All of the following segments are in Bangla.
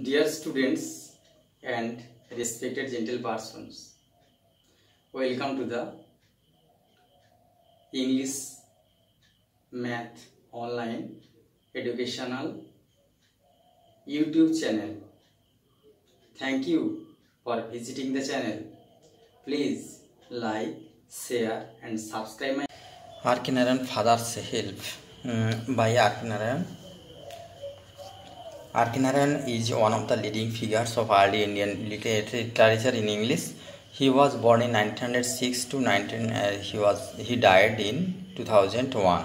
Dear students and respected gentle persons, welcome to the English Math Online Educational YouTube channel. Thank you for visiting the channel. Please like, share, and subscribe my Arkinarayan Father's Help um, by Arkinarayan. Arkinarayan is one of the leading figures of early Indian literature in English. He was born in 1906 to 19. Uh, he was he died in 2001.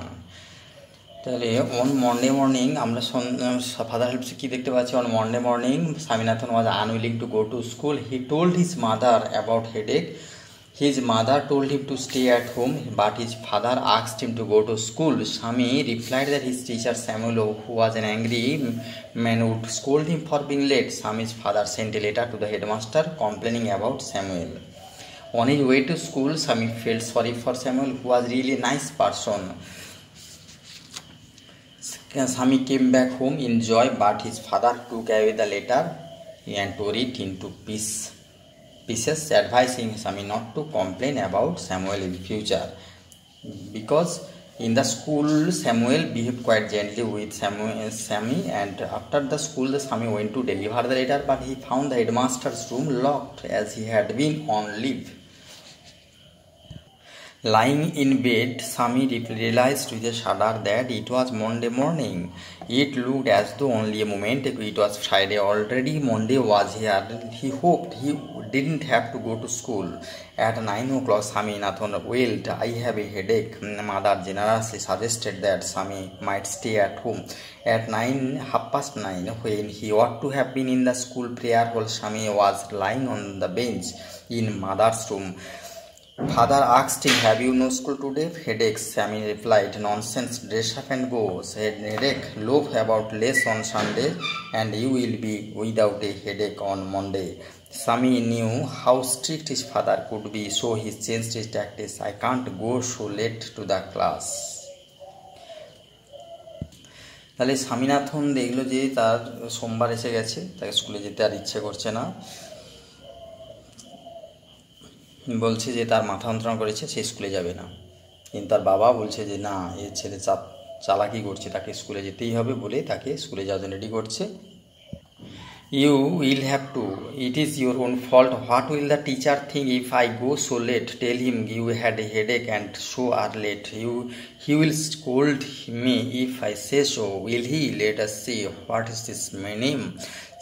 তাহলে অন মন্ডে মর্নিং আমরা ফাদার হেল্পসে কী দেখতে পাচ্ছি on Monday morning Swaminathan was unwilling to go to school he told his mother about headache His mother told him to stay at home, but his father asked him to go to school. Swami replied that his teacher Samuel, who was an angry man, would scold him for being late. Swami's father sent a letter to the headmaster complaining about Samuel. On his way to school, Swami felt sorry for Samuel, who was really nice person. Swami came back home in joy, but his father took away the letter and tore it into pieces pieces advising Sami not to complain about Samuel in future because in the school Samuel behaved quite gently with Samuel, Sammy and after the school the Sami went to deliver the letter but he found the headmaster's room locked as he had been on leave. Lying in bed, Sami realized with a shudder that it was Monday morning. It looked as though only a moment ago it was Friday. Already Monday was here. He hoped he didn't have to go to school. At 9 o'clock, Sami Nathan wailed, I have a headache. Mother generously suggested that Sami might stay at home. At 9, half past 9, when he ought to have been in the school prayer hall, Sami was lying on the bench in mother's room. Father asked him, Have you no school today? Headache, Sammy replied, Nonsense, dress up and go. Said headache, loaf about less on Sunday, and you will be without a headache on Monday. Sammy knew how strict his father could be, so he changed his tactics. I can't go so late to the class. তাহলে স্বামীনাথন দেখল যে তার সোমবার এসে গেছে তাকে স্কুলে যেতে আর ইচ্ছে করছে না বলছে যে তার মাথা যন্ত্রণা করেছে, সে স্কুলে যাবে না। কিন্তু তার বাবা বলছে যে, না, এ ছেলে চাপ চালাকি করছে, তাকে স্কুলে যেতেই হবে বলে তাকে স্কুলে যাওয়ার জন্য রেডি করছে। You will have to it is your own fault what will the teacher think if I go so late tell him you had a headache and so are late you he will scold me if I say so will he let us see what is this name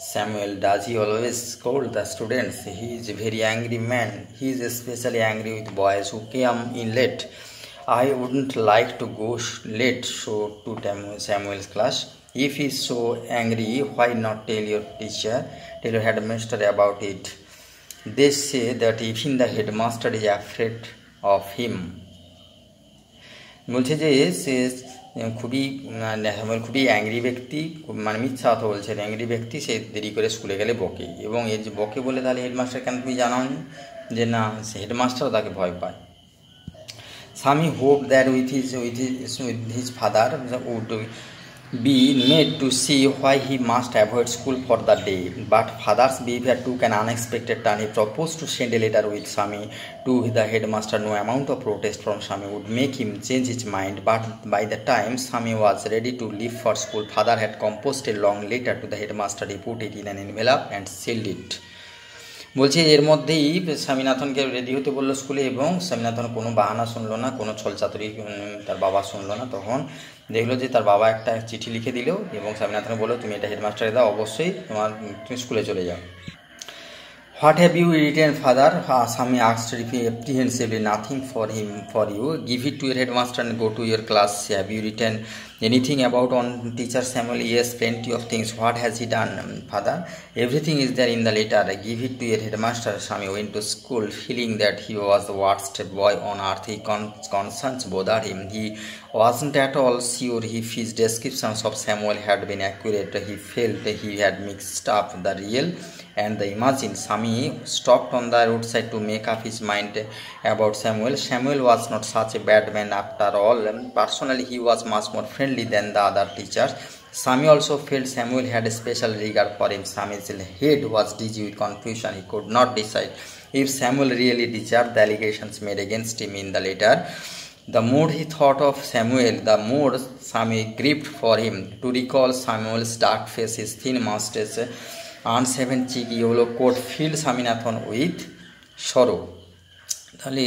Samuel, does he always scold the students? He is a very angry man. He is especially angry with boys who come in late. I wouldn't like to go late so to Samuel's class. If he is so angry, why not tell your teacher, tell your headmaster about it? They say that even the headmaster is afraid of him. বলছে যে সে খুবই মানে খুবই অ্যাংরি ব্যক্তি মানে মিথ্যা কথা বলছে। অ্যাংরি ব্যক্তি, সে দেরি করে স্কুলে গেলে বকে। এবং এর যে বকে বলে তাহলে হেডমাস্টার কেন তুমি জানাওনি যে না, সে হেডমাস্টারও তাকে ভয় পায়। Swami hope that with his with his with his father would be made to see why he must avoid school for the day. But father's behavior took an unexpected turn. He proposed to send a letter with Sami to the headmaster. No amount of protest from Sami would make him change his mind. But by the time Sami was ready to leave for school, father had composed a long letter to the headmaster. He put it in an envelope and sealed it. বলছি, এর মধ্যেই স্বামীনাথনকে রেডি হতে বলল স্কুলে এবং স্বামীনাথন কোনো বাহানা শুনলো না, কোনো ছলচাতুরি তার বাবা শুনলো না। তখন দেখল যে তার বাবা একটা চিঠি লিখে দিল এবং স্বামীনাথন বলল, তুমি এটা হেডমাস্টারে দাও, অবশ্যই তোমার, তুমি স্কুলে চলে যাও। What have you written, father? Ah, Sami asked apprehensively. Nothing for him, for you. Give it to your headmaster and go to your class. Have you written anything about on teacher Samuel? Yes, plenty of things. What has he done, father? Everything is there in the letter. Give it to your headmaster. Sami went to school feeling that he was the worst boy on earth. His con- bothered him. He wasn't at all sure if his descriptions of Samuel had been accurate. He felt he had mixed up the real and the imagine Sami stopped on the roadside to make up his mind about Samuel. Samuel was not such a bad man after all. Personally, he was much more friendly than the other teachers. Sami also felt Samuel had a special regard for him. Samuel's head was dizzy with confusion. He could not decide if Samuel really deserved the allegations made against him in the letter. The more he thought of Samuel, the more Sami grieved for him. To recall Samuel's dark face, his thin mustache, unshaven cheek, yellow coat filled Saminathon with sorrow. তাহলে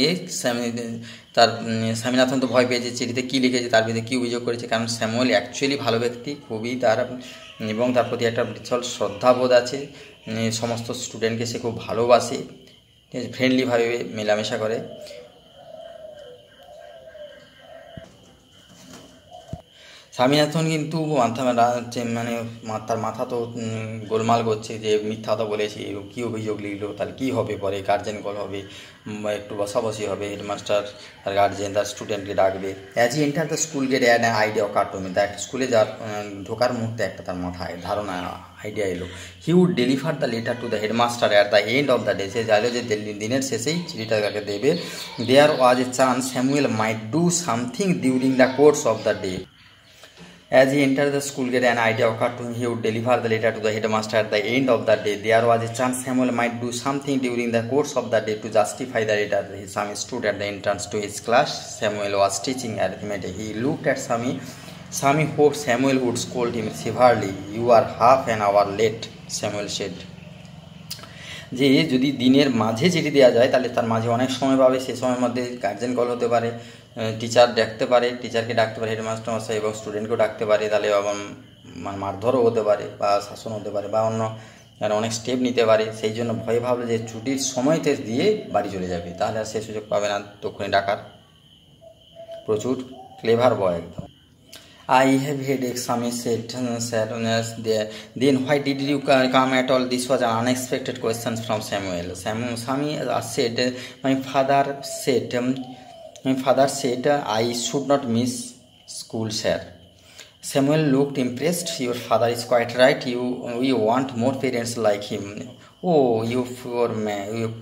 তার স্বামীনাথন তো ভয় পেয়েছে চিঠিতে কী লিখেছে তার বিরুদ্ধে কী অভিযোগ করেছে কারণ স্যামুয়েল অ্যাকচুয়ালি ভালো ব্যক্তি খুবই তার এবং তার প্রতি একটা বিশাল শ্রদ্ধাবোধ আছে সমস্ত স্টুডেন্টকে সে খুব ভালোবাসে ফ্রেন্ডলিভাবে মেলামেশা করে স্বামীনাথন কিন্তু মাথা মানে তার মাথা তো গোলমাল করছে যে মিথ্যা তো বলেছি, কী অভিযোগ লিখলো, তাহলে কী হবে পরে গার্জেন কল হবে একটু বসাবসি হবে হেডমাস্টার তার গার্জেন তার স্টুডেন্টকে ডাকবে। As he enter the school gate an idea কার্টুমি দেখ স্কুলে যার ঢোকার মুহূর্তে একটা তার মাথায় ধারণা আইডিয়া এলো। He would deliver the letter to the headmaster at the end of the day সে চাইলো যে দিনের শেষেই চিঠিটা তাকে দেবে। There was a chance Samuel might do something during the course of the day As he entered the school gate, an idea occurred to him. He would deliver the letter to the headmaster at the end of the day. There was a chance Samuel might do something during the course of the day to justify the letter. Sami stood at the entrance to his class. Samuel was teaching arithmetic. He looked at Sami. Sami hoped Samuel would scold him severely. You are half an hour late, Samuel said. যে যদি দিনের মাঝে চিঠি দেওয়া যায় তাহলে তার মাঝে অনেক সময় পাবে সে সময়ের মধ্যে গার্জেন কল হতে পারে টিচার ডাকতে পারে টিচারকে ডাকতে পারে হেডমাস্টার মশাই এবং স্টুডেন্টকেও ডাকতে পারে, তাহলে মানে মারধরও হতে পারে বা শাসন হতে পারে বা অন্য অনেক স্টেপ নিতে পারে, সেই জন্য ভয়ে ভাবলো যে ছুটির সময়তে দিয়ে বাড়ি চলে যাবে, তাহলে আর সে সুযোগ পাবে না তক্ষণে ডাকার প্রচুর ক্লেভার বয় একদম have had exam said sadness there. Then why did you come at all? This was an unexpected question from Samuel. Samuel Sami father my my father said I should not miss school, sir. Samuel looked impressed. Your father is quite right. You we want more parents like him. Oh, you poor man. You,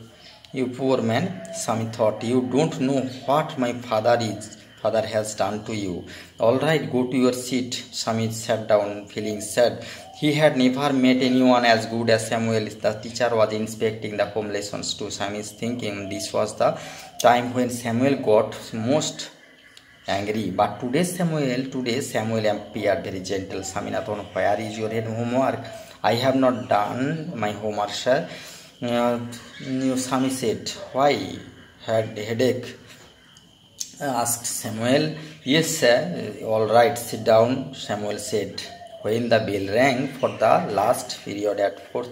you poor man. Sami thought. You don't know what my father is father has done to you. All right, go to your seat. Samit sat down, feeling sad. He had never met anyone as good as Samuel. The teacher was inspecting the home lessons to Samit's thinking. This was the time when Samuel got most angry. But today Samuel, today Samuel appeared very gentle. Saminathon, where is your homework? I have not done my homework, sir. Uh, Sami said, why? Had headache asked Samuel. Yes, sir. All right, sit down, Samuel said. When the bell rang for the last period at four,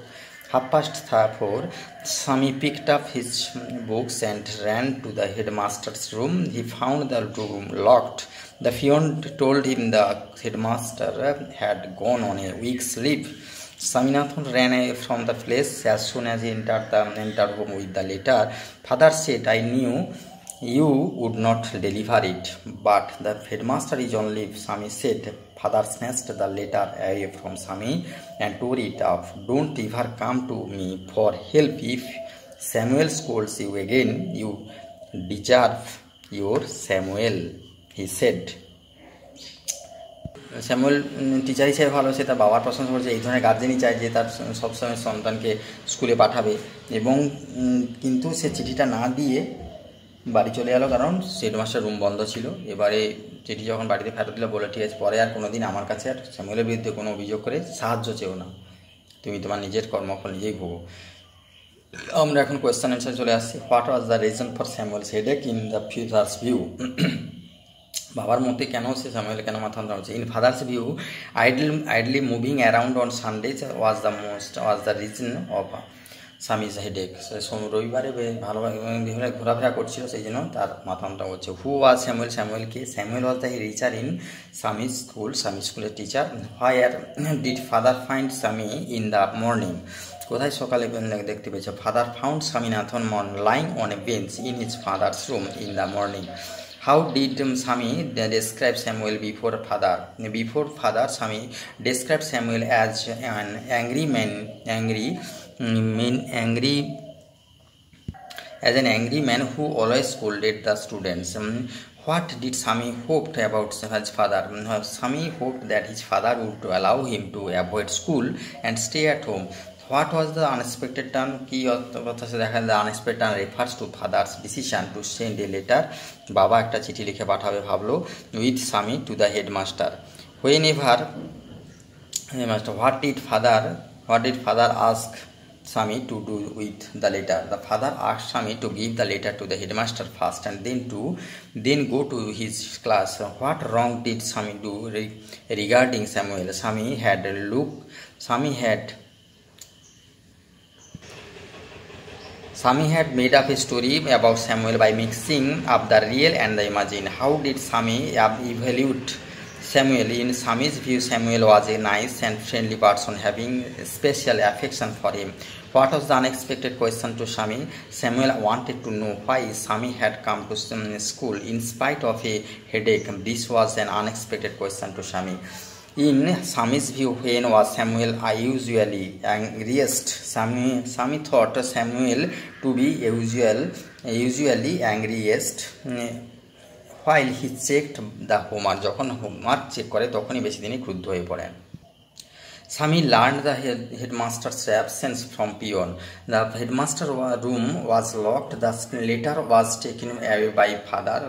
half past four, Sami picked up his books and ran to the headmaster's room. He found the room locked. The fiend told him the headmaster had gone on a week's leave. Saminathon ran away from the place as soon as he entered the entered home with the letter. Father said, I knew you would not deliver it, but the headmaster is on leave, Sami said. Father snatched the letter away from Sami and tore it off. Don't ever come to me for help. If Samuel scolds you again, you deserve your Samuel, he said. Samuel teacher হিসেবে ভালো সে তার বাবার প্রশংসা করছে এই ধরনের গার্জেনই চায় যে তার সবসময় সন্তানকে স্কুলে পাঠাবে এবং কিন্তু সে চিঠিটা না দিয়ে বাড়ি চলে গেলো কারণ সেট মাস্টার রুম বন্ধ ছিল। এবারে চিঠি যখন বাড়িতে ফেরত দিলে বলে ঠিক আছে, পরে আর কোনো দিন আমার কাছে আর স্যামুয়েলের বিরুদ্ধে কোনো অভিযোগ করে সাহায্য চেও না। তুমি তোমার নিজের কর্মফল নিজেই ভোগো। আমরা এখন কোয়েশ্চেন অ্যান্সার চলে আসছি। What was the reason for Samuel headache in the futures view বাবার মধ্যে কেন সে স্যামুয়েল কেন মাথা হচ্ছে in father's view idly idly moving around on Sundays was the most was the reason of Swami headache রবিবারে ভালোভাবে ঘোরাফেরা করছিল সেই জন্য তার মাথামটা হচ্ছে who was Samuel স্যামুয়েলকে Samuel was the teacher in Swami school Swami স্কুলের teacher. Where did father find Swami in the morning কোথায় সকালে দেখতে পেয়েছে? ফাদার ফাউন্ড স্বামীনাথন মন lying on a bench in his father's room in the morning how did Sami describe Samuel before father? Before father, Sami described Samuel as an angry man, angry mean angry as an angry man who always scolded the students. Um, What did Sami hoped about his father? Sami hoped that his father would allow him to avoid school and stay at home. What was the unexpected turn? কি দেখা যায় unexpected turn refers to father's decision to send a letter বাবা একটা চিঠি লিখে পাঠাবে ভাবলো with Sami to the headmaster whenever headmaster what did father what did father ask Sami to do with the letter. The father asked Sami to give the letter to the headmaster first and then to then go to his class. What wrong did Sami do re regarding Samuel? Sami had a look. Sami had Sami had made up a story about Samuel by mixing up the real and the imagined. How did Sami evaluate Samuel? In Sami's view, Samuel was a nice and friendly person having special affection for him. What was the unexpected question to Sami? Samuel wanted to know why Sami had come to school in spite of a headache. This was an unexpected question to Sami. In Sami's view, when was Samuel usually angriest? Sami, Sami thought Samuel to be usual, usually angriest while he checked the homework যখন হোমার চেক করে, তখনই বেশি দিনই ক্রুদ্ধ হয়ে পড়েন। Swami learn the headmaster absence from peon the headmaster room was locked the letter was taking away by father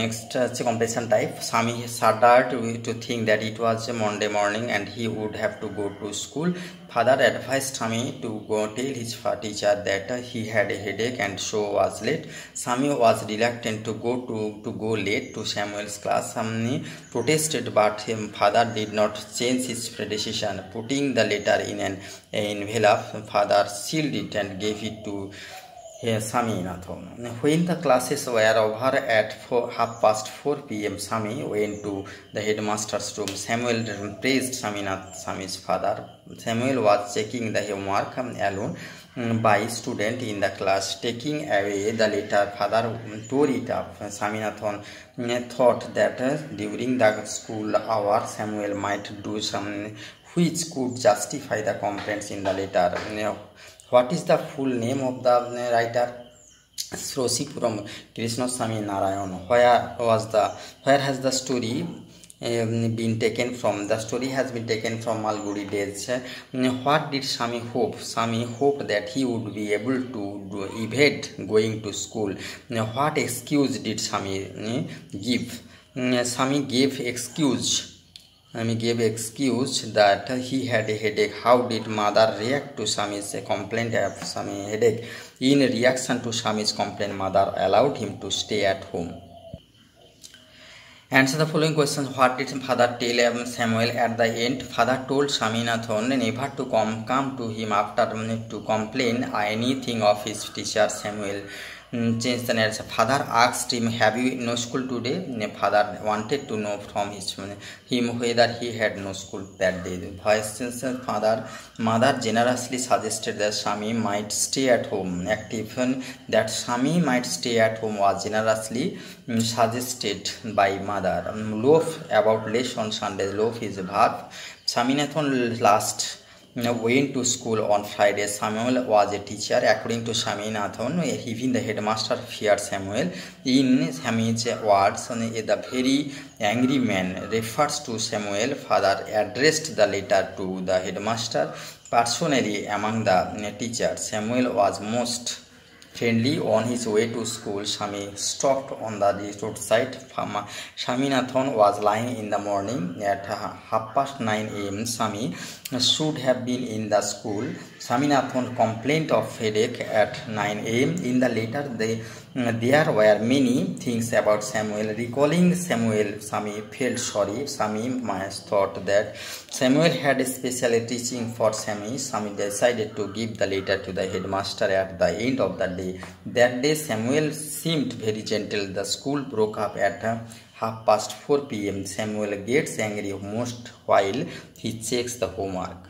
next হচ্ছে competition type Swami started to think that it was Monday morning and he would have to go to school Father advised Sami to go tell his teacher that he had a headache and so was late. Sami was reluctant to go to, to go late to Samuel's class. Sami protested, but his father did not change his decision. Putting the letter in an envelope, father sealed it and gave it to Saminathon. When the classes were over at four, half past 4 pm, Sami went to the headmaster's room. Samuel praised Saminath, Sami's father. Samuel was checking the homework alone by student in the class. Taking away the letter, father tore it up. Saminathon thought that during the school hour, Samuel might do some which could justify the complaints in the letter. The full name of the writer? Srosipuram Krishnaswamy Narayan. Where was the where has the story um, been taken from? The story has been taken from Malgudi days. What did Sami hope? Sami hoped that he would be able to do, evade going to school. What excuse did Sami give? Sami gave excuse Sami gave excuse that he had a headache. How did mother react to Sami's complaint of Sami headache? In reaction to Sami's complaint, mother allowed him to stay at home. Answer the following questions. What did father tell Samuel at the end? Father told Saminathon never to come, come to him after to complain anything of his teacher Samuel. Change then adds father asks him have you no school today father wanted to know from his মানে him whether he had no school that day voice change father mother generously suggested that Swami might stay at home একটি that Swami might stay at home was generously suggested by mother loaf about less on Sunday loaf is ভাব Swaminathan last went to school on Friday. Samuel was a teacher. According to Shaminathon, even the headmaster feared Samuel. In Samuel's words, the very angry man refers to Samuel. Father addressed the letter to the headmaster. Personally, among the teachers, Samuel was most friendly on his way to school Shami stopped on the roadside Shaminathon was lying in the morning at half past 9 am Sami should have been in the school Shaminathon complained of headache at 9 am in the letter they uh, there were many things about Samuel. Recalling Samuel, Sami felt sorry. Sami must thought that Samuel had a special teaching for Sami. Sami decided to give the letter to the headmaster at the end of the day. That day, Samuel seemed very gentle. The school broke up at uh, half past 4 pm. Samuel gets angry most while he checks the homework.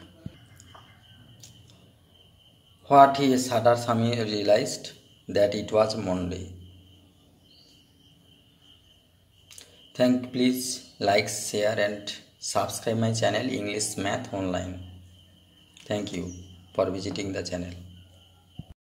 What he shuddered, Sami realized that it was Monday. Thank please like, share and subscribe my channel English Math Online. Thank you for visiting the channel.